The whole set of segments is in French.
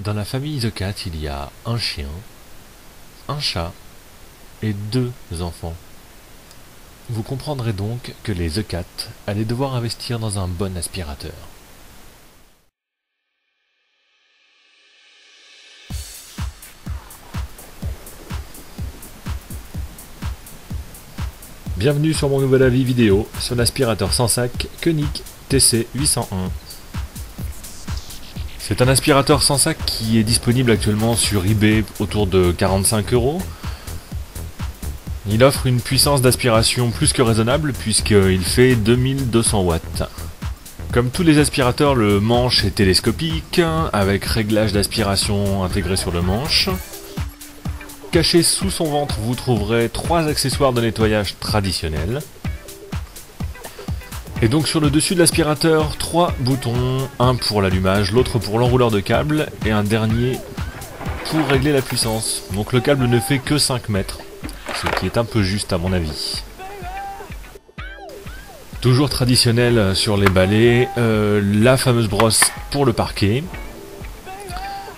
Dans la famille The Cat, il y a un chien, un chat et deux enfants. Vous comprendrez donc que les The Cat allaient devoir investir dans un bon aspirateur. Bienvenue sur mon nouvel avis vidéo sur l'aspirateur sans sac Koenig TC801. C'est un aspirateur sans sac qui est disponible actuellement sur eBay autour de 45 euros. Il offre une puissance d'aspiration plus que raisonnable puisqu'il fait 2200 watts. Comme tous les aspirateurs, le manche est télescopique avec réglage d'aspiration intégré sur le manche. Caché sous son ventre, vous trouverez trois accessoires de nettoyage traditionnels. Et donc sur le dessus de l'aspirateur, trois boutons, un pour l'allumage, l'autre pour l'enrouleur de câble et un dernier pour régler la puissance. Donc le câble ne fait que 5 mètres, ce qui est un peu juste à mon avis. Toujours traditionnel sur les balais, euh, la fameuse brosse pour le parquet.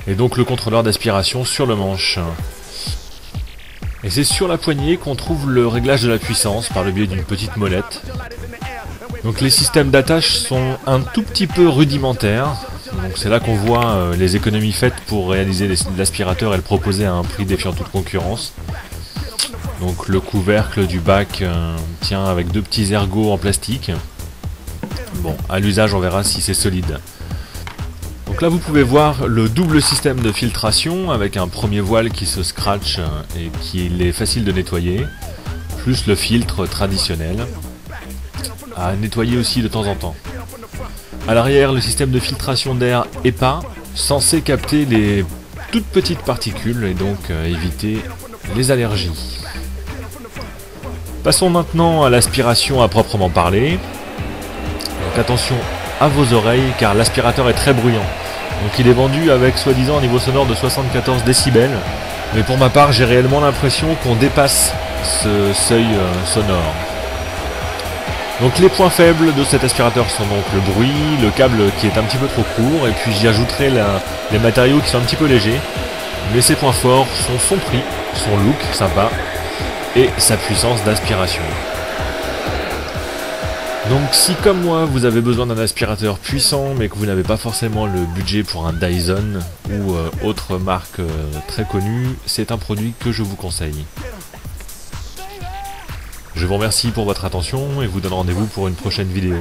Et donc le contrôleur d'aspiration sur le manche. Et c'est sur la poignée qu'on trouve le réglage de la puissance par le biais d'une petite molette. Les systèmes d'attache sont un tout petit peu rudimentaires. C'est là qu'on voit euh, les économies faites pour réaliser l'aspirateur et le proposer à un prix défiant toute concurrence. Donc le couvercle du bac euh, tient avec deux petits ergots en plastique. Bon, à l'usage on verra si c'est solide. Donc là vous pouvez voir le double système de filtration avec un premier voile qui se scratch et qui est facile de nettoyer, plus le filtre traditionnel à nettoyer aussi de temps en temps. À l'arrière, le système de filtration d'air EPA censé capter les toutes petites particules et donc euh, éviter les allergies. Passons maintenant à l'aspiration à proprement parler. Donc attention à vos oreilles car l'aspirateur est très bruyant. Donc il est vendu avec soi-disant un niveau sonore de 74 décibels. Mais pour ma part, j'ai réellement l'impression qu'on dépasse ce seuil euh, sonore. Donc les points faibles de cet aspirateur sont donc le bruit, le câble qui est un petit peu trop court, et puis j'y ajouterai les matériaux qui sont un petit peu légers. Mais ses points forts sont son prix, son look sympa, et sa puissance d'aspiration. Donc si comme moi vous avez besoin d'un aspirateur puissant mais que vous n'avez pas forcément le budget pour un Dyson ou euh, autre marque euh, très connue, c'est un produit que je vous conseille. Je vous remercie pour votre attention et vous donne rendez-vous pour une prochaine vidéo.